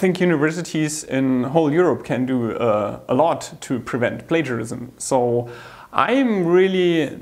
think universities in whole Europe can do uh, a lot to prevent plagiarism. So I'm really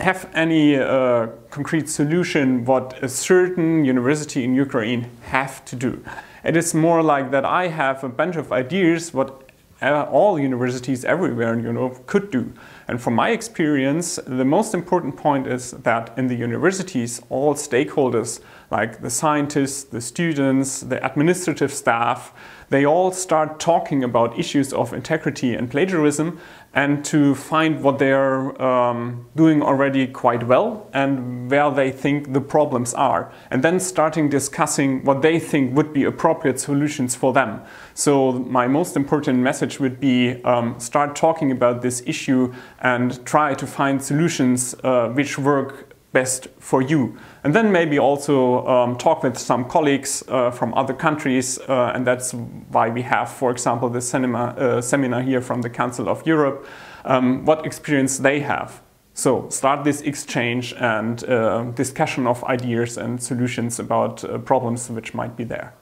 have any uh, concrete solution what a certain university in Ukraine have to do. It is more like that I have a bunch of ideas what all universities everywhere in Europe could do. And from my experience, the most important point is that in the universities, all stakeholders, like the scientists, the students, the administrative staff, they all start talking about issues of integrity and plagiarism and to find what they're um, doing already quite well and where they think the problems are. And then starting discussing what they think would be appropriate solutions for them. So my most important message would be um, start talking about this issue and try to find solutions uh, which work best for you. And then maybe also um, talk with some colleagues uh, from other countries, uh, and that's why we have, for example, the cinema, uh, seminar here from the Council of Europe, um, what experience they have. So start this exchange and uh, discussion of ideas and solutions about uh, problems which might be there.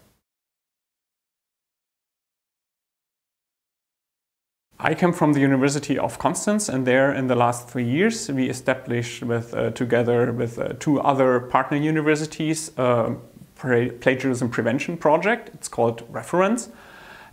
I come from the University of Konstanz and there in the last three years we established with, uh, together with uh, two other partner universities a plagiarism prevention project. It's called Reference.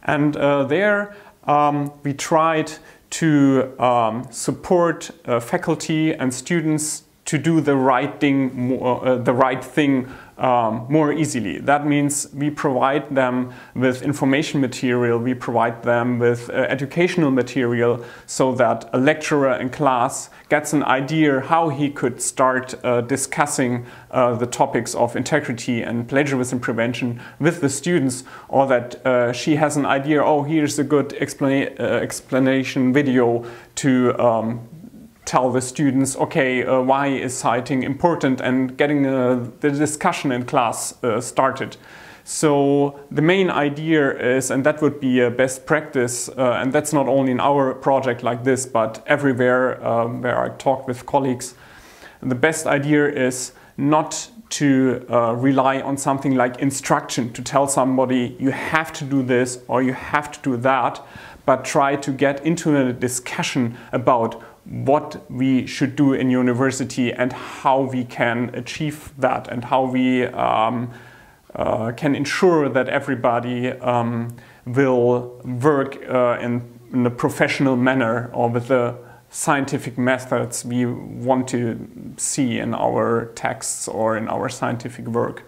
And uh, there um, we tried to um, support uh, faculty and students to do the right thing, more, uh, the right thing um, more easily. That means we provide them with information material, we provide them with uh, educational material so that a lecturer in class gets an idea how he could start uh, discussing uh, the topics of integrity and plagiarism prevention with the students or that uh, she has an idea, oh, here's a good explana uh, explanation video to um, tell the students, okay, uh, why is citing important and getting uh, the discussion in class uh, started. So the main idea is, and that would be a best practice, uh, and that's not only in our project like this, but everywhere um, where I talk with colleagues, the best idea is not to uh, rely on something like instruction to tell somebody you have to do this or you have to do that, but try to get into a discussion about what we should do in university and how we can achieve that and how we um, uh, can ensure that everybody um, will work uh, in, in, a professional manner or with the scientific methods we want to see in our texts or in our scientific work.